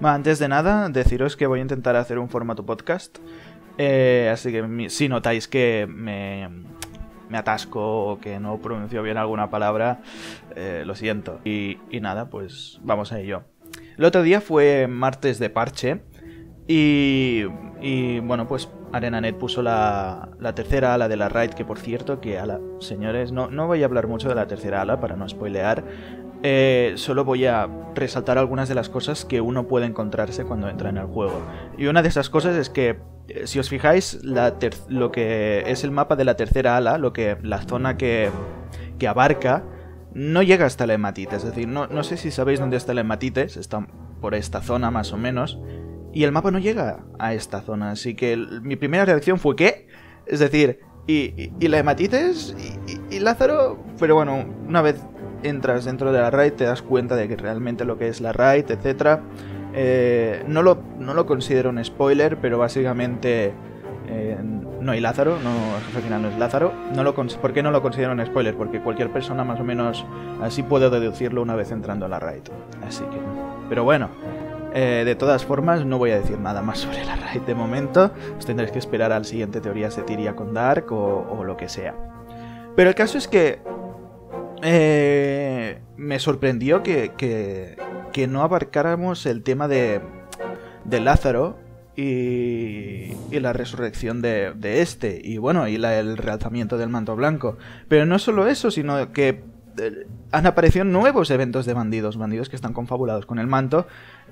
Bueno, antes de nada, deciros que voy a intentar hacer un formato podcast. Eh, así que si notáis que me, me atasco o que no pronuncio bien alguna palabra, eh, lo siento. Y, y nada, pues vamos a ello. El otro día fue martes de parche. Y, y, bueno, pues ArenaNet puso la, la tercera ala de la raid, que por cierto, que ala, señores, no, no voy a hablar mucho de la tercera ala para no spoilear, eh, solo voy a resaltar algunas de las cosas que uno puede encontrarse cuando entra en el juego. Y una de esas cosas es que, eh, si os fijáis, la lo que es el mapa de la tercera ala, lo que la zona que, abarca, no llega hasta la hematite. Es decir, no, no sé si sabéis dónde está la hematite, está por esta zona más o menos. Y el mapa no llega a esta zona, así que mi primera reacción fue ¿qué? Es decir, ¿y, la hematites? ¿Y, y- y Lázaro? Pero bueno, una vez entras dentro de la raid te das cuenta de que realmente lo que es la raid, etc. Eh, no, lo, no lo considero un spoiler, pero básicamente eh, no hay Lázaro, no, jefe final no es Lázaro. No lo ¿Por qué no lo considero un spoiler? Porque cualquier persona más o menos así puede deducirlo una vez entrando a la raid. Así que... Pero bueno, eh, de todas formas, no voy a decir nada más sobre la raid de momento. Os tendréis que esperar al siguiente Teorías de Tiria con Dark o lo que sea. Pero el caso es que eh, me sorprendió que, que, no abarcáramos el tema de, Lázaro y, la resurrección de, este. Y bueno, y el realzamiento del manto blanco. Pero no solo eso, sino que eh, han aparecido nuevos eventos de bandidos, bandidos que están confabulados con el manto.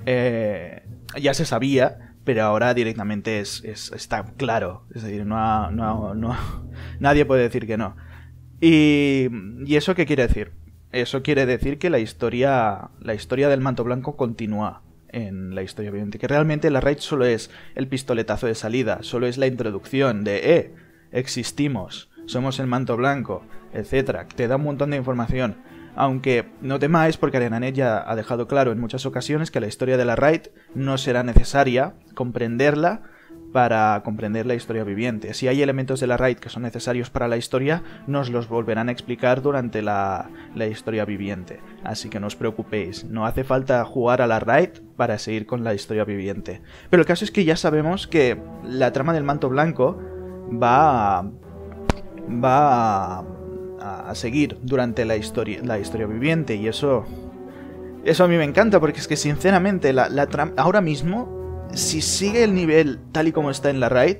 Eh, ya se sabía, pero ahora directamente es, es- está claro. Es decir, no, ha- no, nadie puede decir que no. Y, ¿Y eso qué quiere decir? Eso quiere decir que la historia, la historia del manto blanco continúa en la historia viviente. Que realmente la raid solo es el pistoletazo de salida, solo es la introducción de, eh, existimos, somos el manto blanco, etcétera. Te da un montón de información. Aunque no temáis porque ArenaNet ya ha dejado claro en muchas ocasiones que la historia de la raid no será necesaria comprenderla para comprender la historia viviente. Si hay elementos de la raid que son necesarios para la historia, nos los volverán a explicar durante la, la historia viviente. Así que no os preocupéis, no hace falta jugar a la raid para seguir con la historia viviente. Pero el caso es que ya sabemos que la trama del manto blanco va a, va a, a seguir durante la historia, la historia viviente y eso... Eso a mí me encanta porque es que sinceramente la, la. Ahora mismo si sigue el nivel tal y como está en la raid,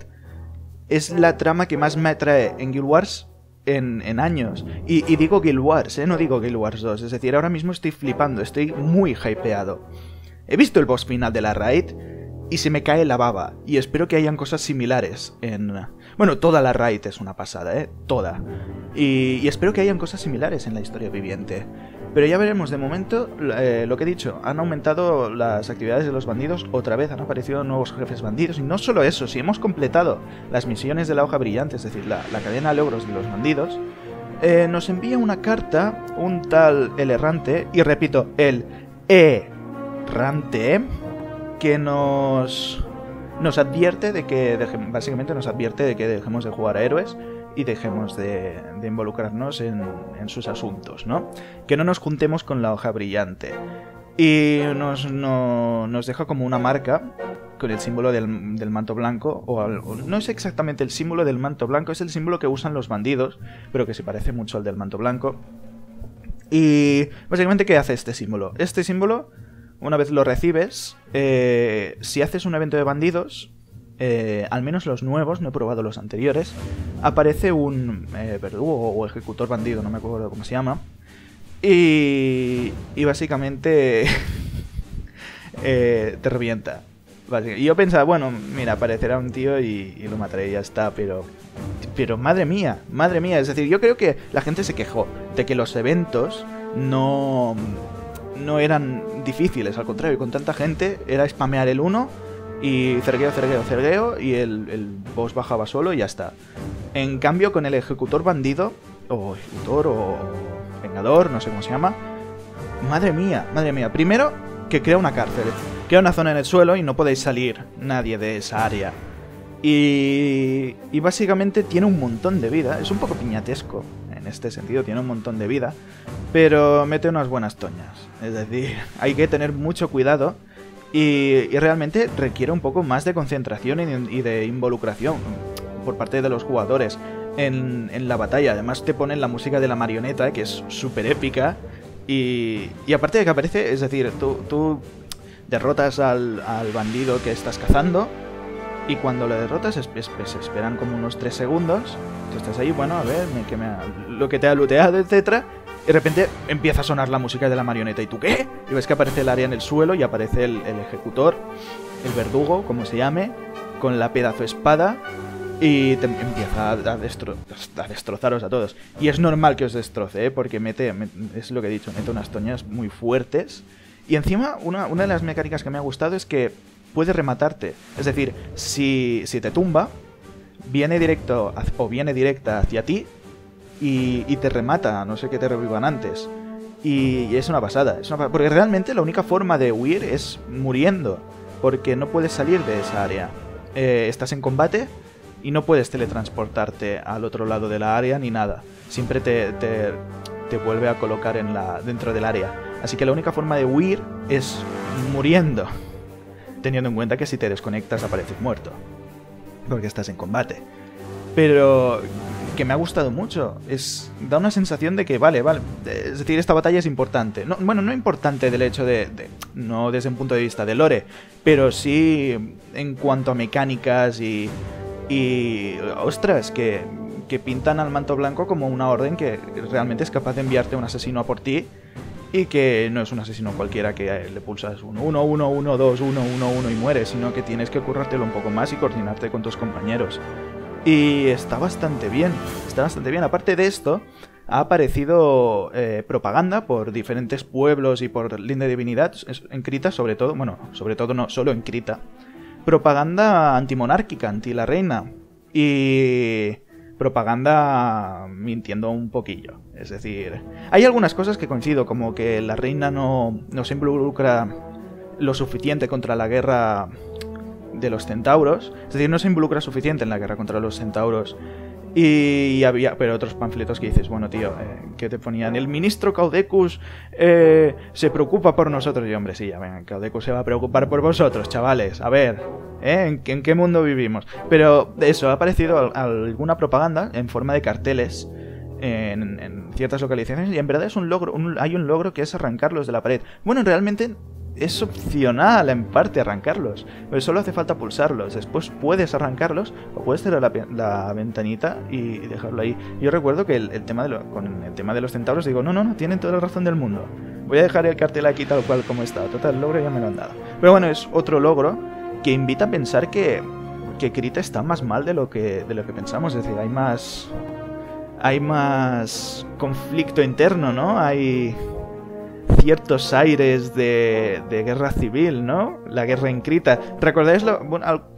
es la trama que más me atrae en Guild Wars en, en años. Y, y digo Guild Wars, ¿eh? no digo Guild Wars 2. Es decir, ahora mismo estoy flipando, estoy muy hypeado. He visto el boss final de la raid y se me cae la baba. Y espero que hayan cosas similares en... Bueno, toda la raid es una pasada, ¿eh? Toda. Y, y espero que hayan cosas similares en la historia viviente. Pero ya veremos, de momento, eh, lo que he dicho, han aumentado las actividades de los bandidos, otra vez han aparecido nuevos jefes bandidos, y no solo eso, si hemos completado las misiones de la hoja brillante, es decir, la, cadena de logros de los bandidos, eh, nos envía una carta, un tal el errante, y repito, el errante, que nos, nos advierte de que, básicamente nos advierte de que dejemos de jugar a héroes, y dejemos de, involucrarnos en, sus asuntos, ¿no? Que no nos juntemos con la hoja brillante. Y nos, no- nos deja como una marca con el símbolo del, del manto blanco, o, al- o no es exactamente el símbolo del manto blanco, es el símbolo que usan los bandidos, pero que se parece mucho al del manto blanco. Y básicamente, ¿qué hace este símbolo? Este símbolo, una vez lo recibes, eh, si haces un evento de bandidos, eh, al menos los nuevos, no he probado los anteriores, aparece un eh, verdugo o ejecutor bandido, no me acuerdo cómo se llama. Y, y básicamente eh, te revienta. Y yo pensaba, bueno, mira, aparecerá un tío y, y lo mataré y ya está, pero... Pero madre mía, madre mía, es decir, yo creo que la gente se quejó de que los eventos no, no eran difíciles, al contrario, con tanta gente era spamear el 1 y cergueo, cergueo, cergueo y el, el boss bajaba solo y ya está. En cambio, con el ejecutor bandido, o ejecutor, o vengador, no sé cómo se llama, madre mía, madre mía. Primero, que crea una cárcel, crea una zona en el suelo y no podéis salir nadie de esa área. Y, y básicamente tiene un montón de vida, es un poco piñatesco en este sentido, tiene un montón de vida, pero mete unas buenas toñas. Es decir, hay que tener mucho cuidado Y, realmente requiere un poco más de concentración y de involucración por parte de los jugadores en, la batalla. Además te ponen la música de la marioneta, que es súper épica. Y, y, aparte de que aparece, es decir, tú, derrotas al, bandido que estás cazando. Y cuando lo derrotas, es, esperan como unos 3 segundos. Tú estás ahí, bueno, a ver, que me lo que te ha looteado, etcétera de repente empieza a sonar la música de la marioneta. ¿Y tú qué? Y ves que aparece el área en el suelo y aparece el, ejecutor, el verdugo, como se llame, con la pedazo espada. Y empieza a, destrozaros a todos. Y es normal que os destroce, ¿eh? porque mete, es lo que he dicho, mete unas toñas muy fuertes. Y encima, una, una de las mecánicas que me ha gustado es que puede rematarte. Es decir, si, si te tumba, viene directo o viene directa hacia ti y, te remata, no sé qué te revivan antes. Y, es una pasada, porque realmente la única forma de huir es muriendo, porque no puedes salir de esa área. Eh, estás en combate y no puedes teletransportarte al otro lado de la área ni nada. Siempre te, te, te vuelve a colocar en la, dentro del área. Así que la única forma de huir es muriendo. Teniendo en cuenta que si te desconectas apareces muerto. Porque estás en combate. Pero que me ha gustado mucho. Es da una sensación de que, vale, vale, es decir, esta batalla es importante. No, bueno, no importante del hecho de, no desde un punto de vista de lore, pero sí en cuanto a mecánicas y, y ostras, que, que pintan al manto blanco como una orden que realmente es capaz de enviarte un asesino a por ti y que no es un asesino cualquiera que le pulsas 1, 1, 1, 1, 2, 1, 1, 1 y mueres, sino que tienes que currártelo un poco más y coordinarte con tus compañeros. Y está bastante bien, está bastante bien. Aparte de esto, ha aparecido eh, propaganda por diferentes pueblos y por Linda Divinidad, en Crita sobre todo, bueno, sobre todo no, solo en Crita. Propaganda antimonárquica, anti la reina. Y propaganda mintiendo un poquillo. Es decir, hay algunas cosas que coincido, como que la reina no, no se involucra lo suficiente contra la guerra de los centauros. Es decir, no se involucra suficiente en la guerra contra los centauros. Y había, pero otros panfletos que dices, bueno, tío, eh, que te ponían, el ministro Caudecus eh, se preocupa por nosotros. Y hombre, sí, ya ven, Caudecus se va a preocupar por vosotros, chavales. A ver, ¿eh? ¿En, qué mundo vivimos? Pero eso, ha aparecido alguna propaganda en forma de carteles. En, ciertas localizaciones y en verdad es un logro, hay un logro que es arrancarlos de la pared. Bueno, realmente es opcional en parte arrancarlos. Pero solo hace falta pulsarlos. Después puedes arrancarlos o puedes cerrar la, ventanita y dejarlo ahí. Yo recuerdo que el, tema de con el tema de los centauros digo, no, no, no, tienen toda la razón del mundo. Voy a dejar el cartel aquí tal cual como está. Total, logro ya me lo han dado. Pero bueno, es otro logro que invita a pensar que, que Krita está más mal de lo que, de lo que pensamos. Es decir, hay más... Hay más conflicto interno, ¿no? Hay ciertos aires de, guerra civil, ¿no? La guerra encrita. ¿Recordáis lo,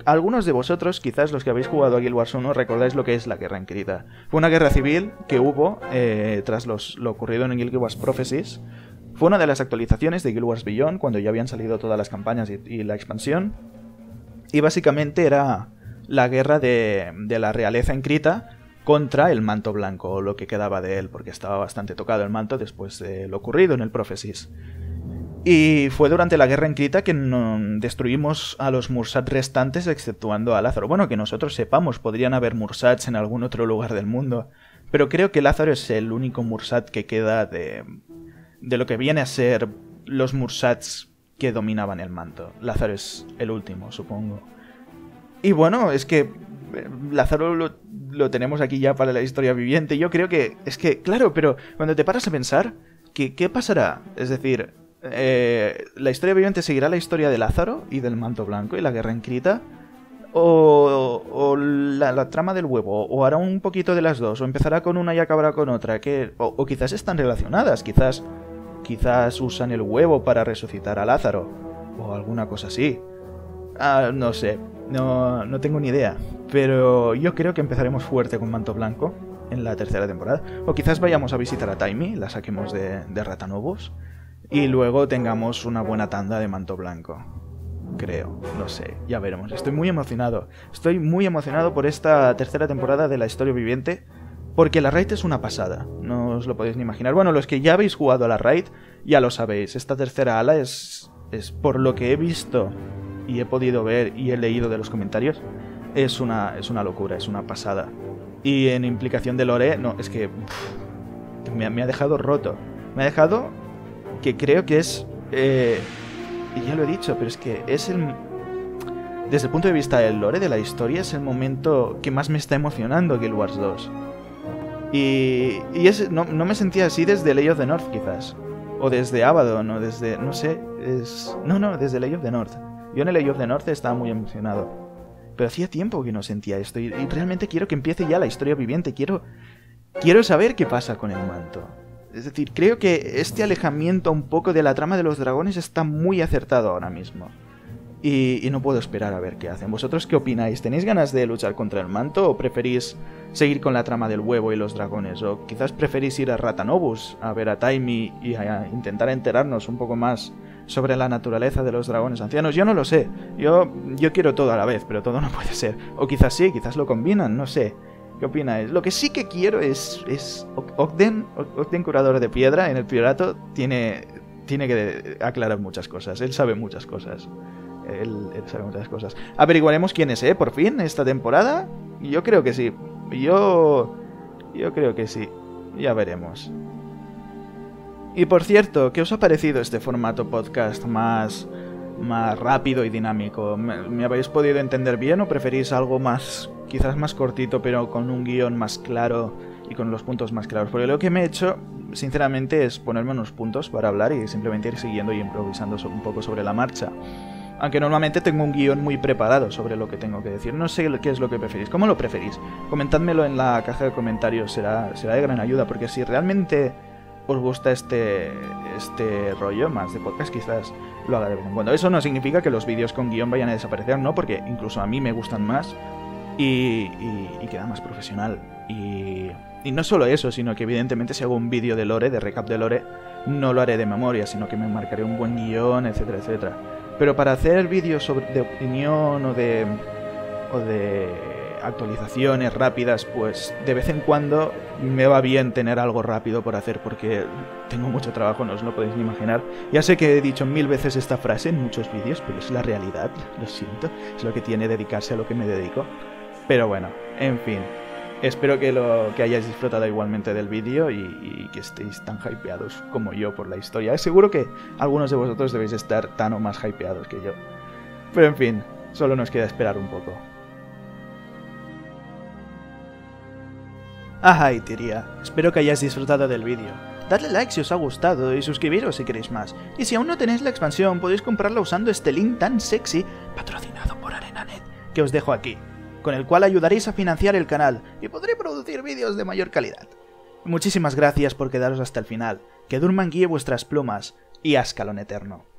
algunos de vosotros, quizás los que habéis jugado a Guild Wars 1, recordáis lo que es la guerra encrita. Fue una guerra civil que hubo eh, tras lo ocurrido en Guild Wars Prophecies. Fue una de las actualizaciones de Guild Wars Beyond, cuando ya habían salido todas las campañas y, la expansión. Y básicamente era la guerra de, de la realeza encrita contra el manto blanco, o lo que quedaba de él, porque estaba bastante tocado el manto después de lo ocurrido en el Prophecies. Y fue durante la guerra en Krita que destruimos a los Mursat restantes, exceptuando a Lázaro. Bueno, que nosotros sepamos, podrían haber Mursats en algún otro lugar del mundo. Pero creo que Lázaro es el único Mursat que queda de, de lo que viene a ser los Mursats que dominaban el manto. Lázaro es el último, supongo. Y bueno, es que Lázaro lo, tenemos aquí ya para la historia viviente. Yo creo que es que, claro, pero cuando te paras a pensar, ¿qué, qué pasará? Es decir, eh, ¿la historia viviente seguirá la historia de Lázaro y del manto blanco y la guerra encrita? ¿O, la, trama del huevo? ¿O hará un poquito de las dos? ¿O empezará con una y acabará con otra? o, o quizás están relacionadas, quizás, quizás usan el huevo para resucitar a Lázaro. O alguna cosa así. Ah, no sé. No, no tengo ni idea. Pero yo creo que empezaremos fuerte con Manto Blanco en la tercera temporada. O quizás vayamos a visitar a Taimi, la saquemos de, de Ratanobos. Y luego tengamos una buena tanda de Manto Blanco. Creo, no sé, ya veremos. Estoy muy emocionado. Estoy muy emocionado por esta tercera temporada de la historia viviente. Porque la raid es una pasada, no os lo podéis ni imaginar. Bueno, los que ya habéis jugado a la raid ya lo sabéis. Esta tercera ala es es por lo que he visto y he podido ver y he leído de los comentarios, es una, es una locura, es una pasada. Y en implicación de Lore, no, es que me, ha dejado roto. Me ha dejado que creo que es... Eh, y ya lo he dicho, pero es que es el... Desde el punto de vista del lore de la historia, es el momento que más me está emocionando Guild Wars 2. Y, y es, no, no, me sentía así desde Ley of the North, quizás. O desde Abaddon, o desde. No sé. Es. No, no, desde Ley of the North. Yo en el Ley of the North estaba muy emocionado. Pero hacía tiempo que no sentía esto. Y, y realmente quiero que empiece ya la historia viviente. Quiero. Quiero saber qué pasa con el manto. Es decir, creo que este alejamiento un poco de la trama de los dragones está muy acertado ahora mismo. Y, no puedo esperar a ver qué hacen. ¿Vosotros qué opináis? ¿Tenéis ganas de luchar contra el manto o preferís seguir con la trama del huevo y los dragones? ¿O quizás preferís ir a Ratanobus a ver a Taimi y a intentar enterarnos un poco más sobre la naturaleza de los dragones ancianos? Yo no lo sé. Yo, yo quiero todo a la vez, pero todo no puede ser. O quizás sí, quizás lo combinan, no sé. ¿Qué opináis? Lo que sí que quiero es, es Ogden, Ogden Curador de Piedra en el Priorato tiene, tiene que aclarar muchas cosas. Él sabe muchas cosas. Él, sabe muchas cosas. Averiguaremos quién es, ¿eh? Por fin, esta temporada. Yo creo que sí. Yo... Yo creo que sí. Ya veremos. Y por cierto, ¿qué os ha parecido este formato podcast más más rápido y dinámico. ¿Me, habéis podido entender bien o preferís algo más, quizás más cortito, pero con un guion más claro y con los puntos más claros? Porque lo que me he hecho, sinceramente, es ponerme unos puntos para hablar y simplemente ir siguiendo y improvisando un poco sobre la marcha. Aunque normalmente tengo un guion muy preparado sobre lo que tengo que decir. No sé qué es lo que preferís. ¿Cómo lo preferís? Comentádmelo en la caja de comentarios. Será, será de gran ayuda. Porque si realmente os gusta este, este rollo más de podcast, quizás lo haga de vez en cuando. Eso no significa que los vídeos con guion vayan a desaparecer, ¿no? Porque incluso a mí me gustan más y, y, queda más profesional. Y, y, no solo eso, sino que evidentemente si hago un vídeo de Lore, de recap de Lore, no lo haré de memoria, sino que me marcaré un buen guion, etcétera, etcétera. Pero para hacer vídeos de opinión o de, o de actualizaciones rápidas, pues de vez en cuando me va bien tener algo rápido por hacer porque tengo mucho trabajo, no os lo podéis ni imaginar. Ya sé que he dicho mil veces esta frase en muchos vídeos, pero es la realidad, lo siento, es lo que tiene dedicarse a lo que me dedico. Pero bueno, en fin, espero que, lo, que hayáis disfrutado igualmente del vídeo y, y, que estéis tan hypeados como yo por la historia. Seguro que algunos de vosotros debéis estar tan o más hypeados que yo. Pero en fin, solo nos queda esperar un poco. Ajá, y tiría. Espero que hayáis disfrutado del vídeo. Dadle like si os ha gustado y suscribiros si queréis más. Y si aún no tenéis la expansión, podéis comprarla usando este link tan sexy, patrocinado por ArenaNet, que os dejo aquí, con el cual ayudaréis a financiar el canal y podré producir vídeos de mayor calidad. Muchísimas gracias por quedaros hasta el final. Que Durman guíe vuestras plumas y Ascalon Eterno.